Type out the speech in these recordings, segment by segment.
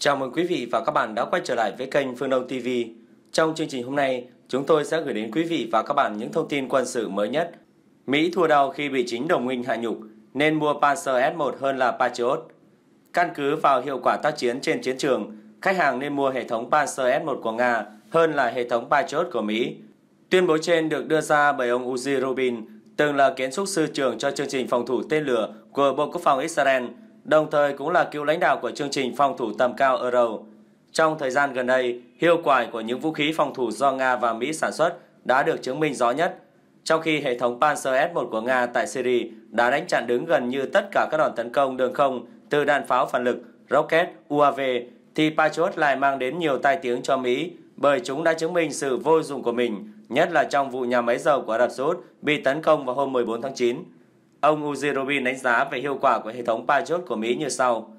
Chào mừng quý vị và các bạn đã quay trở lại với kênh Phương Đông TV. Trong chương trình hôm nay, chúng tôi sẽ gửi đến quý vị và các bạn những thông tin quân sự mới nhất. Mỹ thua đau khi bị chính đồng minh hạ nhục, nên mua Panzer S1 hơn là Patriot. Căn cứ vào hiệu quả tác chiến trên chiến trường, khách hàng nên mua hệ thống Panzer S1 của Nga hơn là hệ thống Patriot của Mỹ. Tuyên bố trên được đưa ra bởi ông Uzi Rubin, từng là kiến trúc sư trưởng cho chương trình phòng thủ tên lửa của Bộ Quốc phòng Israel, đồng thời cũng là cựu lãnh đạo của chương trình phòng thủ tầm cao Euro. Trong thời gian gần đây, hiệu quả của những vũ khí phòng thủ do Nga và Mỹ sản xuất đã được chứng minh rõ nhất, trong khi hệ thống Panzer S1 của Nga tại Syria đã đánh chặn đứng gần như tất cả các đòn tấn công đường không từ đạn pháo phản lực, rocket, UAV, thì Patriot lại mang đến nhiều tai tiếng cho Mỹ bởi chúng đã chứng minh sự vô dụng của mình, nhất là trong vụ nhà máy dầu của Ả Rập Xê Út bị tấn công vào hôm 14 tháng 9. Ông Uzi Rubin đánh giá về hiệu quả của hệ thống Patriot của Mỹ như sau.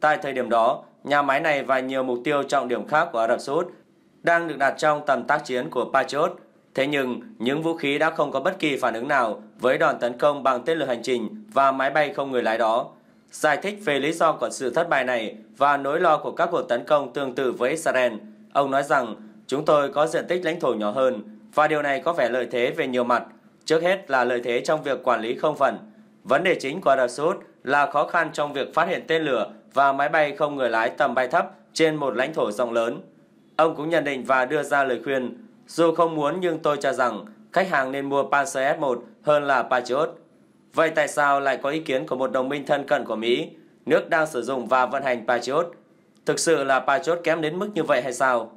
Tại thời điểm đó, nhà máy này và nhiều mục tiêu trọng điểm khác của Ả Rập Xê Út đang được đặt trong tầm tác chiến của Patriot. Thế nhưng, những vũ khí đã không có bất kỳ phản ứng nào với đòn tấn công bằng tên lửa hành trình và máy bay không người lái đó. Giải thích về lý do của sự thất bại này và nỗi lo của các cuộc tấn công tương tự với Israel, ông nói rằng chúng tôi có diện tích lãnh thổ nhỏ hơn và điều này có vẻ lợi thế về nhiều mặt. Trước hết là lợi thế trong việc quản lý không phận. Vấn đề chính của Ả Rập Xê Út là khó khăn trong việc phát hiện tên lửa và máy bay không người lái tầm bay thấp trên một lãnh thổ rộng lớn. Ông cũng nhận định và đưa ra lời khuyên, dù không muốn nhưng tôi cho rằng khách hàng nên mua Panzer S1 hơn là Patriot. Vậy tại sao lại có ý kiến của một đồng minh thân cận của Mỹ, nước đang sử dụng và vận hành Patriot? Thực sự là Patriot kém đến mức như vậy hay sao?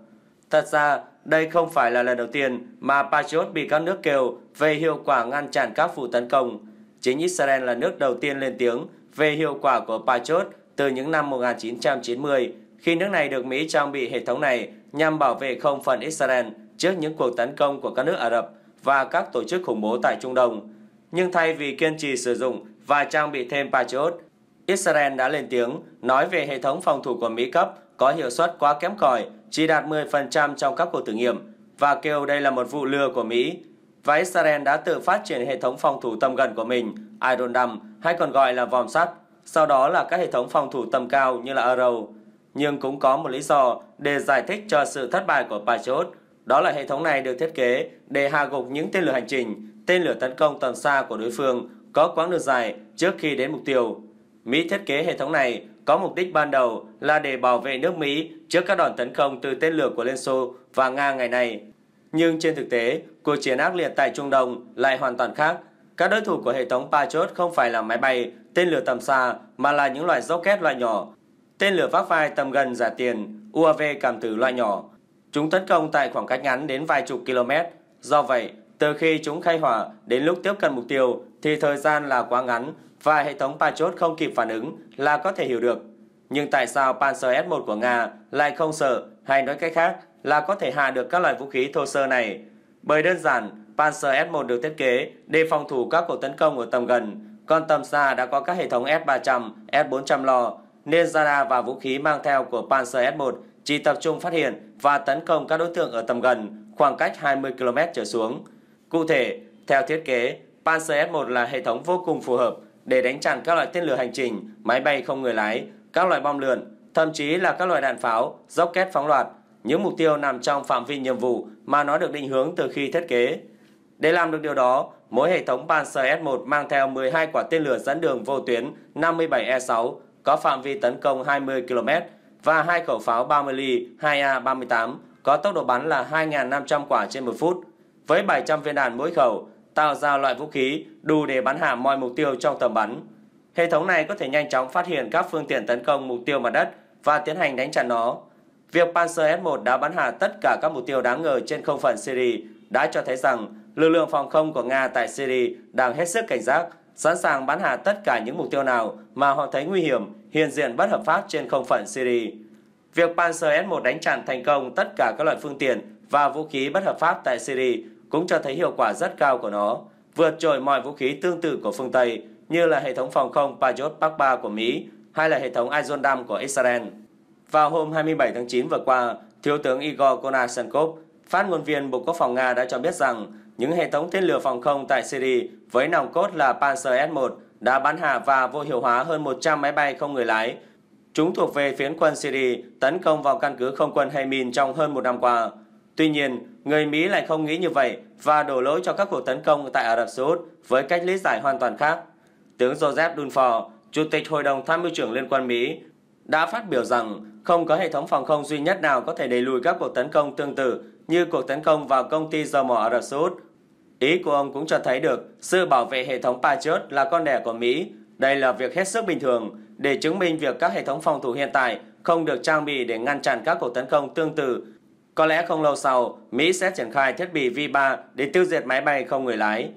Thật ra, đây không phải là lần đầu tiên mà Patriot bị các nước kêu về hiệu quả ngăn chặn các vụ tấn công. Chính Israel là nước đầu tiên lên tiếng về hiệu quả của Patriot từ những năm 1990 khi nước này được Mỹ trang bị hệ thống này nhằm bảo vệ không phận Israel trước những cuộc tấn công của các nước Ả Rập và các tổ chức khủng bố tại Trung Đông. Nhưng thay vì kiên trì sử dụng và trang bị thêm Patriot, Israel đã lên tiếng nói về hệ thống phòng thủ của Mỹ cấp có hiệu suất quá kém cỏi, chỉ đạt 10% trong các cuộc thử nghiệm và kêu đây là một vụ lừa của Mỹ. Và Israel đã tự phát triển hệ thống phòng thủ tầm gần của mình, Iron Dome, hay còn gọi là vòm sắt, sau đó là các hệ thống phòng thủ tầm cao như là Arrow. Nhưng cũng có một lý do để giải thích cho sự thất bại của Patriot, đó là hệ thống này được thiết kế để hạ gục những tên lửa hành trình, tên lửa tấn công tầm xa của đối phương có quãng đường dài trước khi đến mục tiêu. Mỹ thiết kế hệ thống này có mục đích ban đầu là để bảo vệ nước Mỹ trước các đòn tấn công từ tên lửa của Liên Xô và Nga ngày nay. Nhưng trên thực tế, cuộc chiến ác liệt tại Trung Đông lại hoàn toàn khác. Các đối thủ của hệ thống Patriot không phải là máy bay, tên lửa tầm xa mà là những loại rocket loại nhỏ, tên lửa vác vai tầm gần giả tiền, UAV cảm tử loại nhỏ. Chúng tấn công tại khoảng cách ngắn đến vài chục km. Do vậy, từ khi chúng khai hỏa đến lúc tiếp cận mục tiêu thì thời gian là quá ngắn và hệ thống Patriot không kịp phản ứng là có thể hiểu được. Nhưng tại sao Panzer S1 của Nga lại không sợ hay nói cách khác là có thể hạ được các loại vũ khí thô sơ này? Bởi đơn giản, Panzer S1 được thiết kế để phòng thủ các cuộc tấn công ở tầm gần, còn tầm xa đã có các hệ thống S300, S400 lò nên radar và vũ khí mang theo của Panzer S1 chỉ tập trung phát hiện và tấn công các đối tượng ở tầm gần, khoảng cách 20 km trở xuống. Cụ thể, theo thiết kế, Panzer S1 là hệ thống vô cùng phù hợp để đánh chặn các loại tên lửa hành trình, máy bay không người lái, các loại bom lượn, thậm chí là các loại đạn pháo, rocket phóng loạt, những mục tiêu nằm trong phạm vi nhiệm vụ mà nó được định hướng từ khi thiết kế. Để làm được điều đó, mỗi hệ thống Panzer S1 mang theo 12 quả tên lửa dẫn đường vô tuyến 57E6 có phạm vi tấn công 20 km và hai khẩu pháo 30 ly 2A38 có tốc độ bắn là 2.500 quả trên một phút với 700 viên đạn mỗi khẩu tạo ra loại vũ khí đủ để bắn hạ mọi mục tiêu trong tầm bắn. Hệ thống này có thể nhanh chóng phát hiện các phương tiện tấn công mục tiêu mặt đất và tiến hành đánh chặn nó. Việc Panzer S1 đã bắn hạ tất cả các mục tiêu đáng ngờ trên không phận Syria đã cho thấy rằng lực lượng phòng không của Nga tại Syria đang hết sức cảnh giác, sẵn sàng bắn hạ tất cả những mục tiêu nào mà họ thấy nguy hiểm, hiện diện bất hợp pháp trên không phận Syria. Việc Panzer S1 đánh chặn thành công tất cả các loại phương tiện và vũ khí bất hợp pháp tại Syria cũng cho thấy hiệu quả rất cao của nó, vượt trội mọi vũ khí tương tự của phương Tây như là hệ thống phòng không Patriot Park 3 của Mỹ hay là hệ thống Iron Dome của Israel. Vào hôm 27 tháng 9 vừa qua, Thiếu tướng Igor Konashenkov, phát ngôn viên Bộ Quốc phòng Nga đã cho biết rằng những hệ thống tên lửa phòng không tại Syria với nòng cốt là Panzer S-1 đã bắn hạ và vô hiệu hóa hơn 100 máy bay không người lái Chúng thuộc về phiến quân Syria tấn công vào căn cứ không quân Haymin trong hơn một năm qua. Tuy nhiên, người Mỹ lại không nghĩ như vậy và đổ lỗi cho các cuộc tấn công tại Ả Rập Xê Út với cách lý giải hoàn toàn khác. Tướng Joseph Dunford, Chủ tịch Hội đồng Tham mưu trưởng Liên quân Mỹ, đã phát biểu rằng không có hệ thống phòng không duy nhất nào có thể đẩy lùi các cuộc tấn công tương tự như cuộc tấn công vào công ty dầu mỏ Ả Rập Xê Út. Ý của ông cũng cho thấy được sự bảo vệ hệ thống Patriot là con đẻ của Mỹ. Đây là việc hết sức bình thường để chứng minh việc các hệ thống phòng thủ hiện tại không được trang bị để ngăn chặn các cuộc tấn công tương tự. Có lẽ không lâu sau, Mỹ sẽ triển khai thiết bị V-3 để tiêu diệt máy bay không người lái.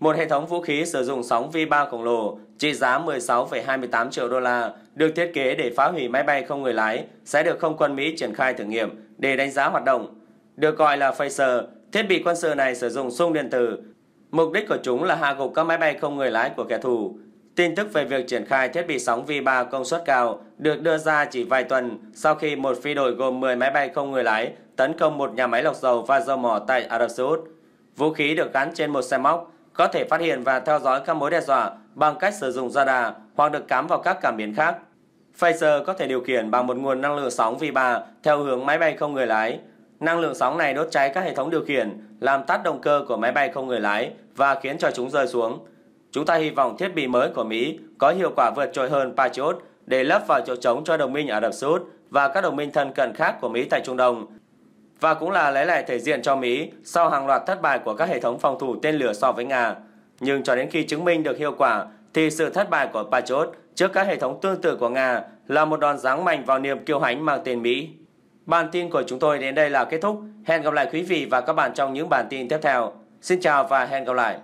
Một hệ thống vũ khí sử dụng sóng V-3 khổng lồ trị giá 16,28 triệu đô la được thiết kế để phá hủy máy bay không người lái sẽ được không quân Mỹ triển khai thử nghiệm để đánh giá hoạt động. Được gọi là Phaser, thiết bị quân sự này sử dụng xung điện tử. Mục đích của chúng là hạ gục các máy bay không người lái của kẻ thù. Tin tức về việc triển khai thiết bị sóng V3 công suất cao được đưa ra chỉ vài tuần sau khi một phi đội gồm 10 máy bay không người lái tấn công một nhà máy lọc dầu và dầu mỏ tại Ả Rập Xê Út. Vũ khí được gắn trên một xe móc, có thể phát hiện và theo dõi các mối đe dọa bằng cách sử dụng radar hoặc được cắm vào các cảm biến khác. Phaser có thể điều khiển bằng một nguồn năng lượng sóng V3 theo hướng máy bay không người lái. Năng lượng sóng này đốt cháy các hệ thống điều khiển, làm tắt động cơ của máy bay không người lái và khiến cho chúng rơi xuống. Chúng ta hy vọng thiết bị mới của Mỹ có hiệu quả vượt trội hơn Patriot để lấp vào chỗ trống cho đồng minh Ả Rập Xê Út và các đồng minh thân cận khác của Mỹ tại Trung Đông. Và cũng là lấy lại thể diện cho Mỹ sau hàng loạt thất bại của các hệ thống phòng thủ tên lửa so với Nga. Nhưng cho đến khi chứng minh được hiệu quả, thì sự thất bại của Patriot trước các hệ thống tương tự của Nga là một đòn giáng mạnh vào niềm kiêu hãnh mang tên Mỹ. Bản tin của chúng tôi đến đây là kết thúc. Hẹn gặp lại quý vị và các bạn trong những bản tin tiếp theo. Xin chào và hẹn gặp lại.